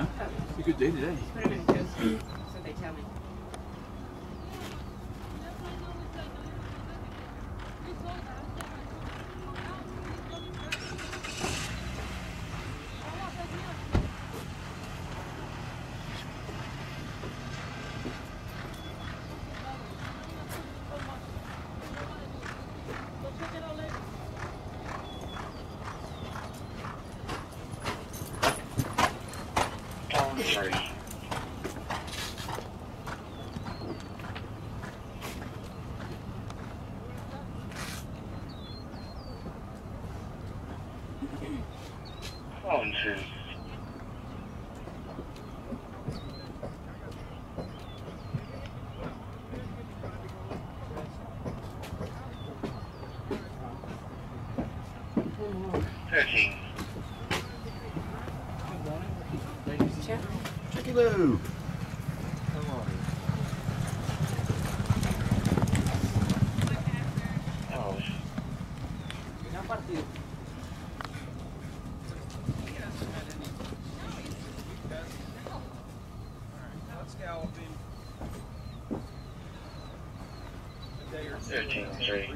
It's a good day today. What they tell me. Three. Phone. Thirteen. Check. Checky Lou. Oh, thirteen three.